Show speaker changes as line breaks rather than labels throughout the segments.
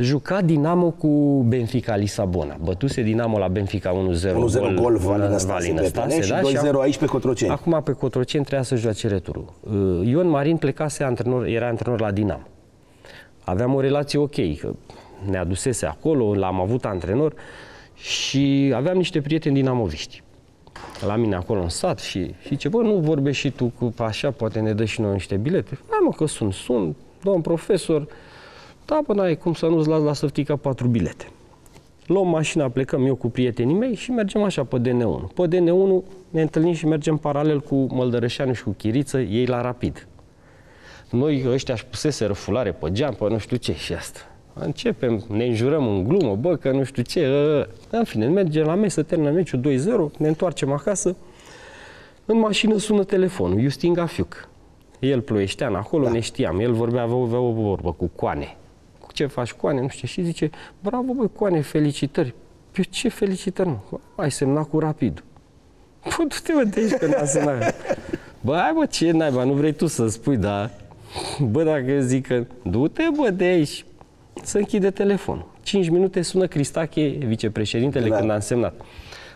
Juca Dinamo cu Benfica Lisabona. Bătuse Dinamo la Benfica 1-0.
1-0 gol, gol Valina Stase pe teren și 2-0
da?
aici pe Cotroceni.
Acum pe Cotroceni trebuia să joace returul. Uh, Ion Marin plecase antrenor, era antrenor la Dinamo. Aveam o relație ok, că ne adusese acolo, l-am avut antrenor și aveam niște prieteni dinamoviști la mine acolo în sat și, și ce, bă, nu vorbești și tu cu așa, poate ne dă și noi niște bilete. Da, mă, că sun, sun, domn profesor, da, bă, n-ai cum să nu-ți las la săftica patru bilete. Luăm mașina, plecăm eu cu prietenii mei și mergem așa pe DN1. Pe DN1 ne întâlnim și mergem paralel cu Măldărășanu și cu Chiriță, ei la Rapid. Noi ăștia își puseseră fulare pe geam, pe nu știu ce și asta. Începem, ne înjurăm în glumă, bă, că nu știu ce. Ă, în fine, mergem la meci, să termină meciul 2-0, ne întoarcem acasă. În mașină sună telefonul, Justin Gafiuc. El ploieștean acolo, da. ne știam. El vorbea, avea, avea o vorbă cu Coane. Cu ce faci, Coane? Nu știu și zice, bravo, băi, Coane, felicitări. Eu ce felicitări, nu? Ai semnat cu rapid. Bă, du-te, mă, de aici, că n-a semnat. Bă, hai, bă, ce naiba, nu vrei tu să spui, da? Bă, dacă eu zic că du-te, bă, de aici, să închide telefonul. 5 minute sună Cristache, vicepreședintele, da. când am semnat.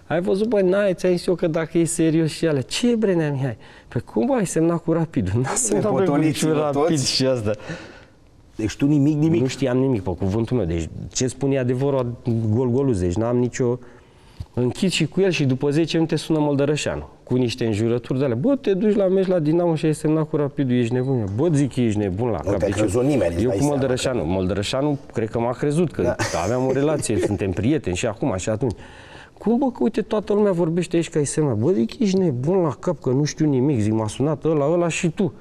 Ai văzut, băi, n-ai, ți-ai zis eu că dacă e serios și alea. Ce e, Brenea Mihai? Păi cum ai semnat cu rapid? N-a semnat cu niciun rapid și asta.
Deci tu nimic, nimic.
Nu știam nimic, pe cuvântul meu. Deci ce spune adevărul, gol golul, deci n-am nicio... Închid și cu el și după 10 minute sună Moldărășanu cu niște înjurături de alea. Bă, te duci la meci la Dinamo și ai semnat cu Rapidul, ești nebun. Bă, zic, ești nebun la cap.
Nu crezut nimeni.
Eu cu Moldărășanu. Că... Moldărășanu, cred că m-a crezut că da. aveam o relație, suntem prieteni și acum și atunci. Cum bă, că uite, toată lumea vorbește aici că ai semnat. Bă, zic, ești nebun la cap, că nu știu nimic. Zic, m-a sunat ăla, ăla și tu.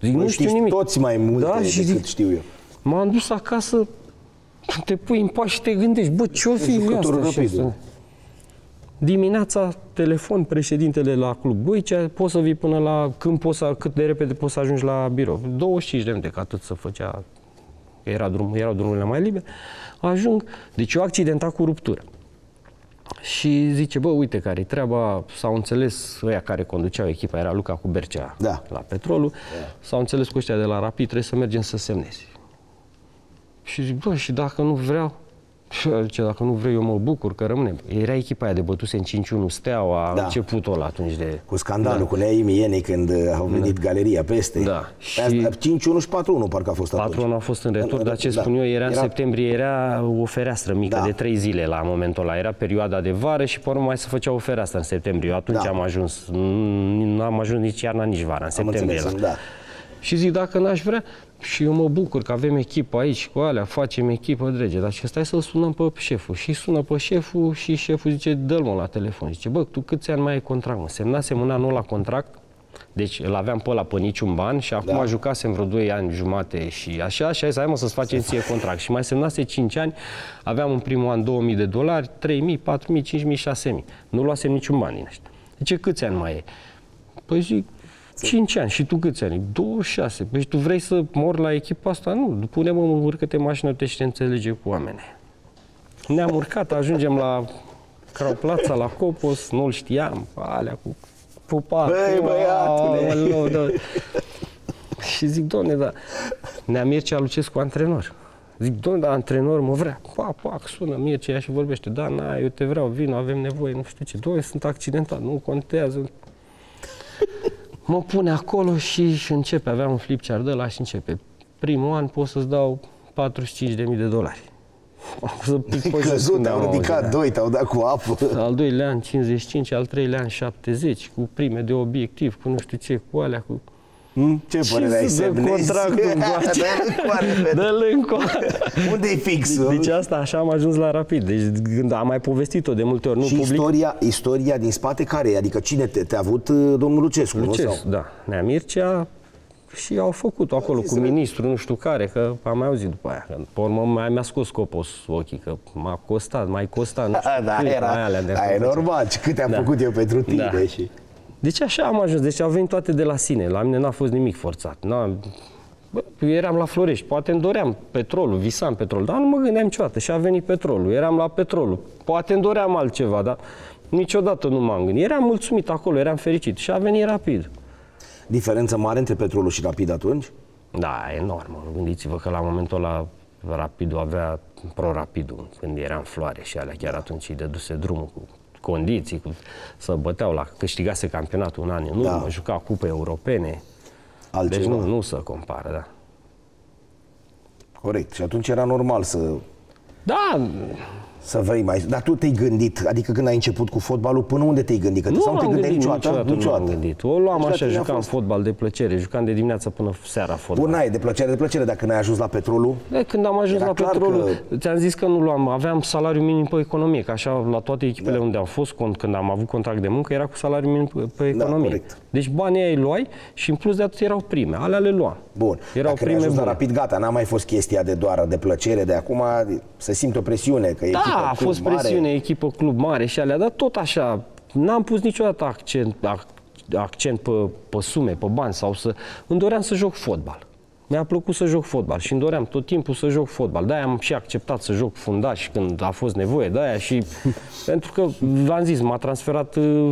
Zic, nu, nu știu nimic. toți mai multe da, și zic, știu eu.
M-am dus acasă, te pui în pas și te gândești, bă, ce-o fi asta? Dimineața, telefon, președintele la club Goicea, poți să vii până la, când poți să, cât de repede poți să ajungi la birou. 25 de minute, că atât să făcea, că era drum, erau drumurile mai libere. Ajung, deci eu accidentat cu ruptură. Și zice, bă, uite care treaba, s-au înțeles ăia care conduceau echipa, era Luca cu Bercea da. la petrolul, da. s-au înțeles cu ăștia de la Rapid, trebuie să mergem să semnezi. Și zic, bă, și dacă nu vreau, și zice, dacă nu vrei, eu mă bucur că rămânem. Era echipa aia de bătuse în 5-1 Steaua, da. începutul ăla atunci de...
Cu scandalul, da. cu Nea Mieni când uh, au venit da. galeria peste.
Da.
Și 5-1 și 4-1 parcă a fost atunci.
4-1 a fost în retur, dar ce da. spun eu, era, era în septembrie, era o fereastră mică da. de 3 zile la momentul ăla. Era perioada de vară și pe urmă mai se făcea o fereastră în septembrie. Eu atunci da. am ajuns, nu am ajuns nici iarna, nici vara, în septembrie. Am înțeles, da. Și zic, dacă n-aș vrea, și eu mă bucur că avem echipă aici cu alea, facem echipă drege, dar și stai să-l sunăm pe șeful. Și sună pe șeful și șeful zice, dă-l mă la telefon. Zice, bă, tu câți ani mai ai contract, mă? Semnasem un anul la contract, deci îl aveam pe ăla pe niciun ban și acum da. jucasem vreo 2 ani jumate și așa și hai să hai mă să-ți facem ție contract. Și mai semnase 5 ani, aveam în primul an 2000 de dolari, 3000, 4000, 5000, 6000. Nu luasem niciun ban din ăștia. Zice, câți ani mai e? Păi zic, 5 ani. Și tu câți ani? 26. Păi tu vrei să mor la echipa asta? Nu. Pune-mă, urcă-te mașină, te și te înțelege cu oameni. Ne-am urcat, ajungem la Crauplața, la Copos, nu-l știam, alea cu pupa.
Băi, băiatule!
Da. Și zic, doamne, da, Nea Mircea Lucescu antrenor. Zic, doamne, da, antrenor mă vrea. Pac, pac, sună Mircea și vorbește. Da, na, eu te vreau, vin, avem nevoie, nu știu ce. Doamne, sunt accidentat, nu contează. Mă pune acolo și, și începe, aveam un flipchart de la și începe. Primul an pot să-ți dau 45.000 de dolari.
Să pic căzut, au ridicat doi, te-au dat cu apă.
Al doilea an 55, al treilea an 70, cu prime de obiectiv, cu nu știu ce, cu alea, cu...
Hmm? Ce, ce părere ai semnezi?
contractul încoace. Dă-l încoace.
Unde-i fixul?
Deci asta, așa am ajuns la rapid. Deci când am mai povestit-o de multe ori, nu
și
public.
istoria, istoria din spate care e? Adică cine te, te-a avut uh, domnul Lucescu,
Lucescu,
nu? Sau?
da. Nea Mircea și au făcut acolo cu ministrul, nu știu care, că am mai auzit după aia. Că, pe urmă mai mi-a scos copos ochii, că m-a costat, mai costat, nu știu
da, cât, era, mai alea de da, e normal, cât am da. făcut eu pentru tine da. și...
Deci așa am ajuns, deci au venit toate de la sine. La mine n-a fost nimic forțat. N-a, Bă, eu eram la Florești, poate îmi doream petrolul, visam petrol, dar nu mă gândeam niciodată și a venit petrolul, eram la petrolul. Poate îmi doream altceva, dar niciodată nu m-am gândit. Eram mulțumit acolo, eram fericit și a venit rapid.
Diferență mare între petrolul și rapid atunci?
Da, enormă. Gândiți-vă că la momentul ăla Rapidul avea pro-rapidul când era în floare și alea chiar atunci îi dăduse drumul cu condiții, cu, să băteau la câștigase campionatul un an în urmă,
Da.
juca cupe europene.
Altceva.
Deci nu, nu se compară, da.
Corect. Și atunci era normal să,
Da,
să vrei mai... Dar tu te-ai gândit, adică când ai început cu fotbalul, până unde te-ai gândit? Că
nu
sau nu te
m-am
gândeai
gândit
niciodată?
niciodată, nu m-am gândit. O luam
Deci la
așa,
tine a
jucam
fost.
fotbal de plăcere, jucam de dimineața până seara fotbal.
Bun, ai de plăcere, de plăcere, dacă n-ai ajuns la petrolul,
De când am ajuns
Era
la
clar
petrolul,
că-
ți-am zis că nu luam, aveam salariu minim pe economie, că așa la toate echipele
Da.
unde am fost, când, când am avut contract de muncă, era cu salariu minim pe, pe economie.
corect.
deci banii ei luai și în plus de atât erau prime, alea le luam.
bun.
Erau
dacă ai
prime
ajuns la
bune.
rapid, gata, n-a mai fost chestia de doar de plăcere, de acum se simte o presiune, că e echipă,
Da, a
club
fost
mare.
presiune, echipă, club mare și alea, dar tot așa, n-am pus niciodată accent, ac- accent pe, pe sume, pe bani sau să... Îmi doream să joc fotbal. Mi-a plăcut să joc fotbal și îmi doream tot timpul să joc fotbal. De-aia am și acceptat să joc fundaș când a fost nevoie, de-aia și... pentru că, v-am zis, m-a transferat uh,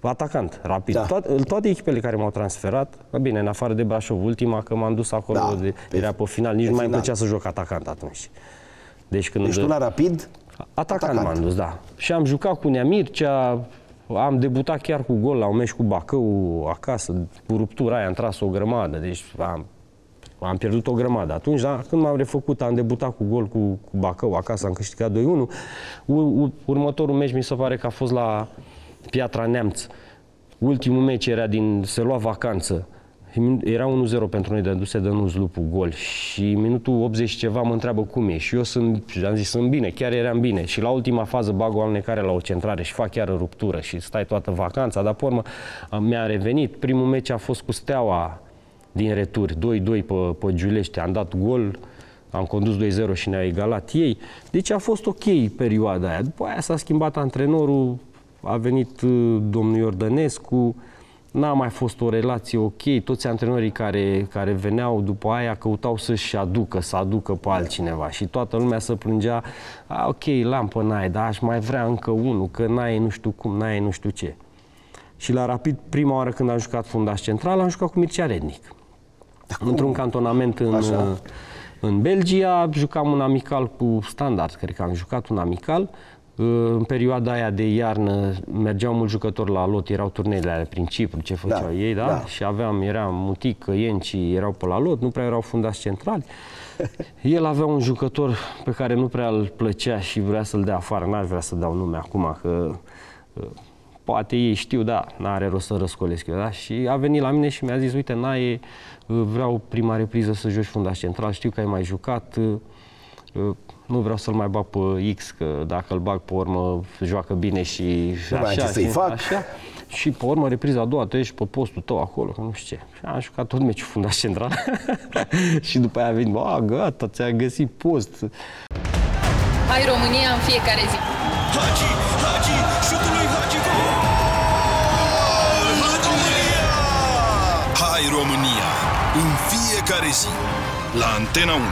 atacant, rapid.
Da.
Toate, toate echipele care m-au transferat, bă, bine, în afară de Brașov, ultima, că m-am dus acolo,
Da,
de,
pe-
era pe final, nici
pe
nu mai îmi
final.
plăcea să joc atacant atunci. Deci când
Deci tu la rapid,
Atacant,
Atacant.
m-am dus, da. Și am jucat cu Nea Mircea, am debutat chiar cu gol la un meci cu Bacău acasă, cu ruptura aia am tras o grămadă, deci am, am pierdut o grămadă. Atunci, da, când m-am refăcut, am debutat cu gol cu, cu Bacău acasă, am câștigat 2-1. U- u- următorul meci mi se pare că a fost la Piatra Neamț. Ultimul meci era din, se lua vacanță. Era 1-0 pentru noi, dăduse Dănuț Lupu gol și minutul 80 și ceva mă întreabă cum e și eu sunt, și am zis, sunt bine, chiar eram bine și la ultima fază bag o alunecare la o centrare și fac chiar ruptură și stai toată vacanța, dar pe urmă am- mi-a revenit. Primul meci a fost cu Steaua din returi, 2-2 pe, pe Giulești, am dat gol, am condus 2-0 și ne-a egalat ei. Deci a fost ok perioada aia. După aia s-a schimbat antrenorul, a venit uh, domnul Iordănescu, n-a mai fost o relație ok, toți antrenorii care, care veneau după aia căutau să-și aducă, să aducă pe altcineva și toată lumea să plângea, a, ok, lampă n-ai, dar aș mai vrea încă unul, că n-ai nu știu cum, n-ai nu știu ce. Și la Rapid, prima oară când am jucat fundaș central, am jucat cu Mircea Rednic. Într-un cantonament în,
Așa.
în Belgia, jucam un amical cu standard, cred că am jucat un amical. În perioada aia de iarnă mergeau mulți jucători la lot, erau turneele alea prin Cipru, ce făceau
Da,
ei, da?
da.
Și aveam, era Mutică, Ienci, erau pe la lot, nu prea erau fundați centrali. El avea un jucător pe care nu prea îl plăcea și vrea să-l dea afară. N-aș vrea să dau nume acum, că uh, poate ei știu, da, n-are rost să răscolesc eu, da? Și a venit la mine și mi-a zis, uite, Nae, uh, vreau prima repriză să joci fundaș central, știu că ai mai jucat, uh, uh, nu vreau să-l mai bag pe X, că dacă îl bag pe urmă joacă bine și
Nu mai am ce să-i
și
fac.
Așa. Și pe urmă, repriza a doua, tu ești pe postul tău acolo, că nu știu ce. Și am jucat tot meciul fundaș central. și după aia a venit, a, gata, ți-a găsit post.
Hai România în fiecare zi!
Hagi, Hagi, șutul lui Hagi, gol! România! Hai România! În fiecare zi, la Antena 1.